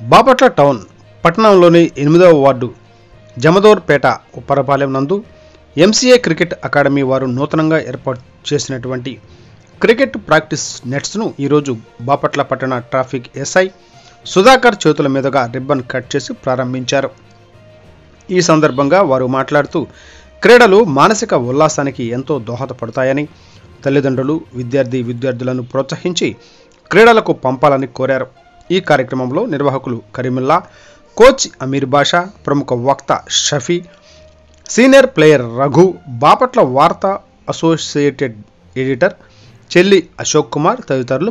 Bapatla town పట్టణంలోని ఎనిమిదవ ward జమదోర్పేట Upparapalem నందు ఎంసీఏ క్రికెట్ అకాడమీ వారు నూతనంగా ఏర్పాటు చేసినటువంటి క్రికెట్ ప్రాక్టీస్ నెట్స్ను ఈరోజు బాపట్ల పట్టణ ట్రాఫిక్ ఎస్ఐ సుధాకర్ చేతుల మీదుగా రిబ్బన్ కట్ చేసి ప్రారంభించారు. ఈ సందర్భంగా వారు మాట్లాడుతూ క్రీడలు మానసిక ఉల్లాసానికి ఎంతో దోహదపడతాయని తల్లిదండ్రులు విద్యార్థి విద్యార్థులను ప్రోత్సహించి క్రీడలకు పంపాలని కోరారు. ఈ కార్యక్రమంలో నిర్వాహకులు కరీముల్లా కోచ్ అమీర్ బాషా ప్రముఖ వక్త షఫీ సీనియర్ ప్లేయర్ రఘు బాపట్ల వార్తా అసోసియేటెడ్ ఎడిటర్ చెల్లి అశోక్ కుమార్ తదితరులు